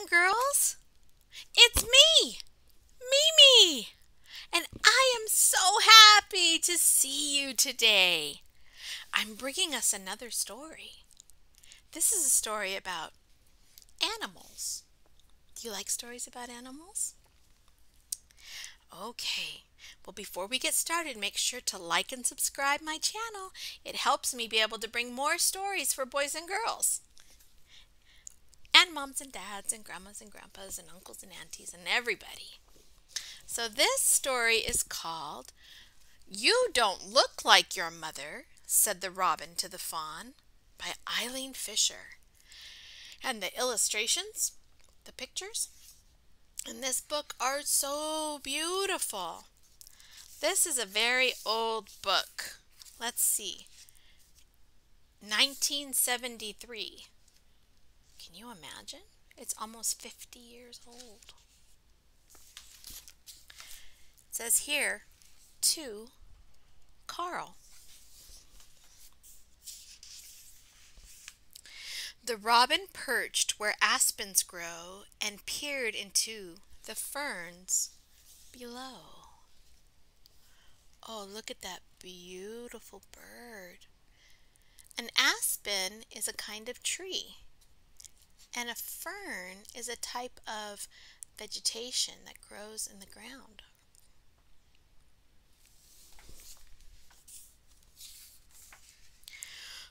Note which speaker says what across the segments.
Speaker 1: and girls? It's me, Mimi, and I am so happy to see you today. I'm bringing us another story. This is a story about animals. Do you like stories about animals? Okay. Well, before we get started, make sure to like and subscribe my channel. It helps me be able to bring more stories for boys and girls moms and dads and grandmas and grandpas and uncles and aunties and everybody. So this story is called You Don't Look Like Your Mother, said the robin to the fawn by Aileen Fisher. And the illustrations, the pictures in this book are so beautiful. This is a very old book. Let's see. 1973. Can you imagine? It's almost 50 years old. It says here, to Carl. The robin perched where aspens grow and peered into the ferns below. Oh, look at that beautiful bird. An aspen is a kind of tree. And a fern is a type of vegetation that grows in the ground.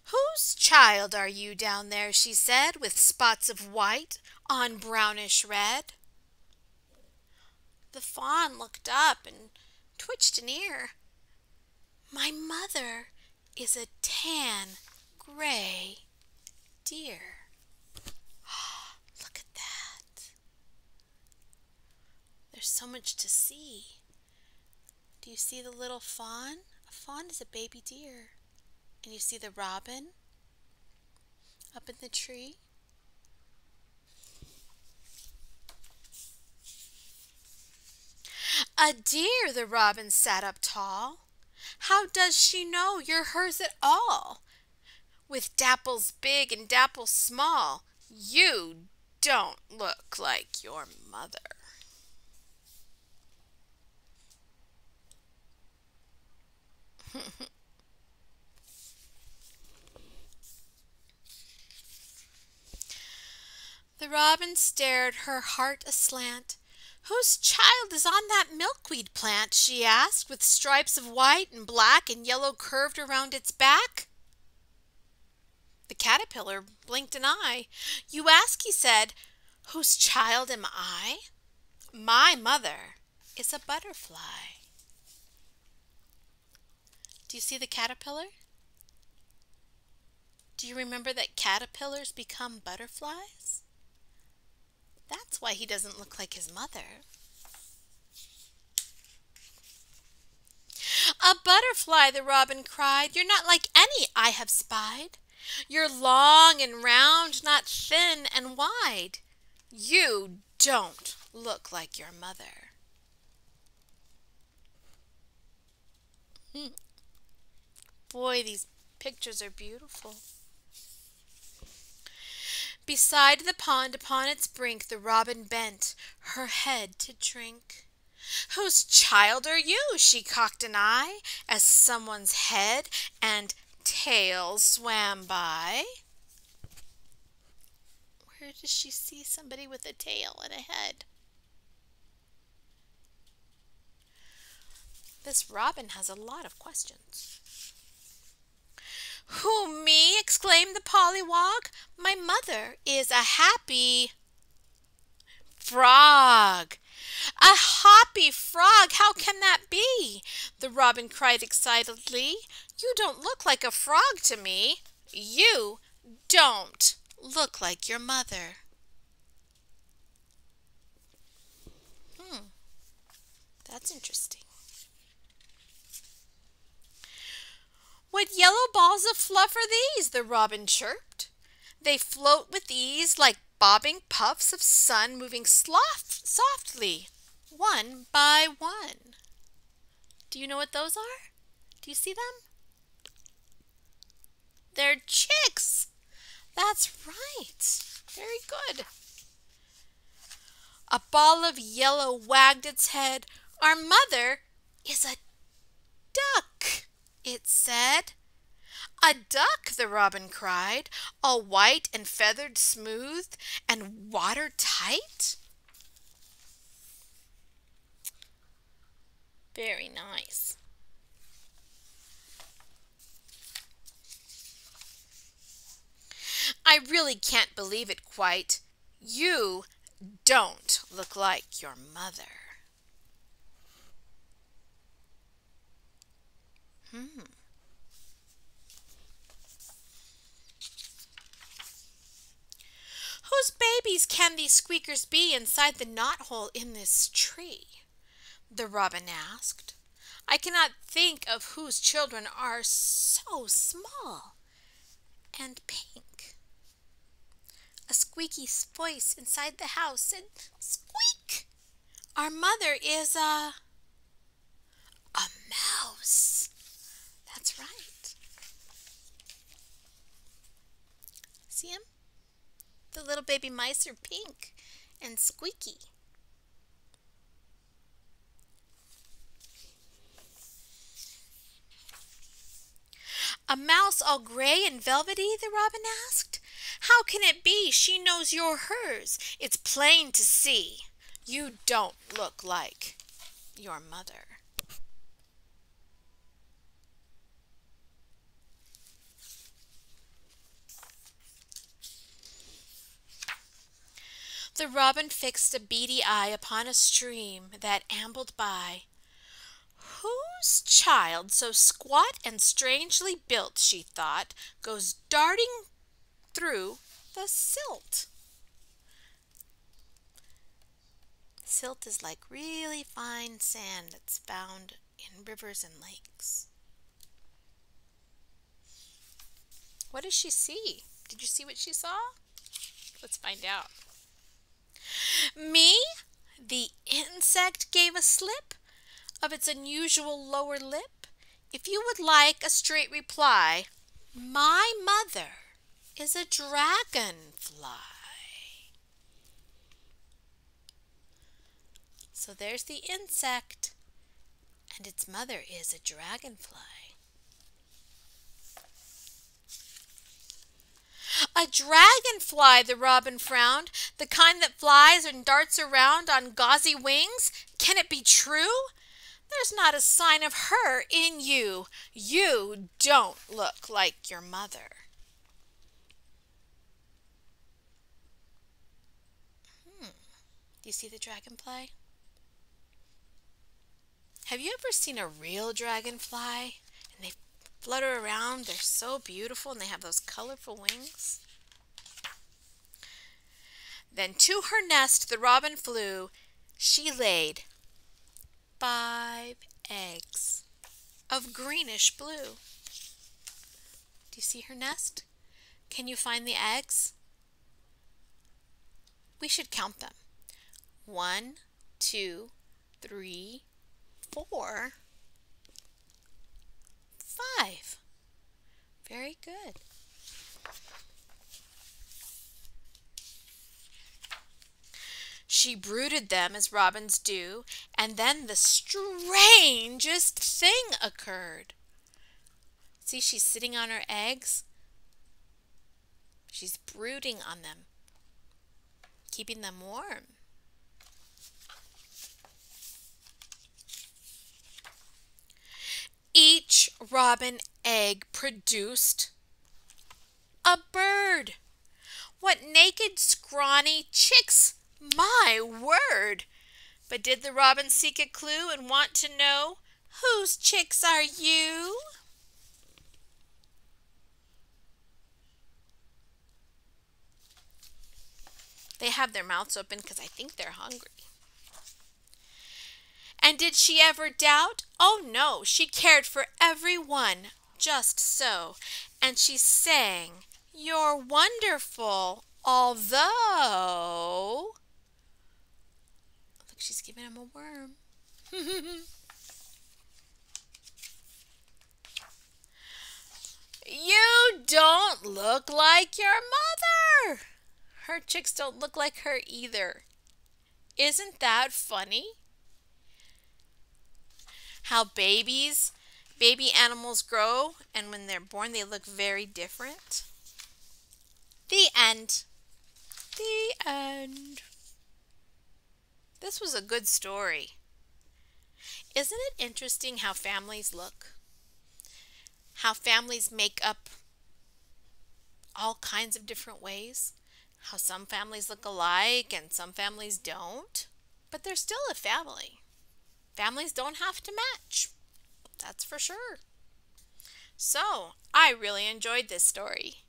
Speaker 1: Whose child are you down there, she said, with spots of white on brownish red? The fawn looked up and twitched an ear. My mother is a tan gray deer. There's so much to see. Do you see the little fawn? A fawn is a baby deer. And you see the robin up in the tree? A deer, the robin sat up tall. How does she know you're hers at all? With dapples big and dapples small, you don't look like your mother. The robin stared, her heart aslant. Whose child is on that milkweed plant? she asked, with stripes of white and black and yellow curved around its back. The caterpillar blinked an eye. You ask, he said, whose child am I? My mother is a butterfly. Do you see the caterpillar? Do you remember that caterpillars become butterflies? That's why he doesn't look like his mother. A butterfly, the robin cried. You're not like any I have spied. You're long and round, not thin and wide. You don't look like your mother. Hmm. Boy, these pictures are beautiful. Beside the pond upon its brink the robin bent her head to drink. Whose child are you? she cocked an eye as someone's head and tail swam by. Where does she see somebody with a tail and a head? This robin has a lot of questions. Who, me? exclaimed the pollywog. My mother is a happy frog. A happy frog! How can that be? The robin cried excitedly. You don't look like a frog to me. You don't look like your mother. Hmm, that's interesting. What yellow balls of fluff are these? the robin chirped. They float with ease like bobbing puffs of sun moving sloth softly, one by one. Do you know what those are? Do you see them? They're chicks. That's right. Very good. A ball of yellow wagged its head. Our mother is a duck, it said. A duck, the robin cried, all white and feathered smooth and watertight. Very nice. I really can't believe it quite. You don't look like your mother. Hmm. Babies can these squeakers be inside the knot hole in this tree? the robin asked. I cannot think of whose children are so small and pink. A squeaky voice inside the house said, Squeak! Our mother is a. a mouse. That's right. See him? The little baby mice are pink and squeaky. A mouse all gray and velvety? the robin asked. How can it be? She knows you're hers. It's plain to see. You don't look like your mother. The robin fixed a beady eye upon a stream that ambled by. Whose child so squat and strangely built, she thought, goes darting through the silt? Silt is like really fine sand that's found in rivers and lakes. What does she see? Did you see what she saw? Let's find out. Me? The insect gave a slip of its unusual lower lip? If you would like a straight reply, my mother is a dragonfly. So there's the insect, and its mother is a dragonfly. A dragonfly, the robin frowned, the kind that flies and darts around on gauzy wings. Can it be true? There's not a sign of her in you. You don't look like your mother. Hmm. Do you see the dragonfly? Have you ever seen a real dragonfly? Flutter around. They're so beautiful and they have those colorful wings. Then to her nest the robin flew. She laid five eggs of greenish blue. Do you see her nest? Can you find the eggs? We should count them. One, two, three, four, five. Very good. She brooded them as robins do, and then the strangest thing occurred. See, she's sitting on her eggs. She's brooding on them, keeping them warm. Each robin egg produced a bird. What naked, scrawny chicks my word! But did the robin seek a clue and want to know whose chicks are you? They have their mouths open because I think they're hungry. And did she ever doubt? Oh no, she cared for every one just so. And she sang, You're wonderful, although Look, she's giving him a worm. you don't look like your mother. Her chicks don't look like her either. Isn't that funny? How babies, baby animals grow, and when they're born, they look very different. The end. The end. This was a good story. Isn't it interesting how families look? How families make up all kinds of different ways? How some families look alike and some families don't? But they're still a family. Families don't have to match. That's for sure. So, I really enjoyed this story.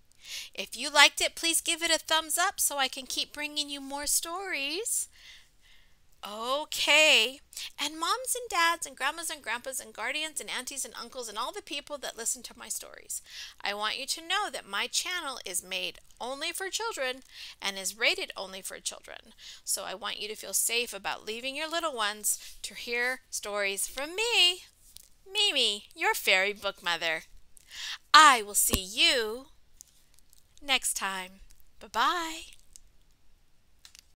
Speaker 1: If you liked it, please give it a thumbs up so I can keep bringing you more stories. Okay. And moms and dads and grandmas and grandpas and guardians and aunties and uncles and all the people that listen to my stories. I want you to know that my channel is made only for children and is rated only for children. So I want you to feel safe about leaving your little ones to hear stories from me, Mimi, your fairy book mother. I will see you next time. Bye bye.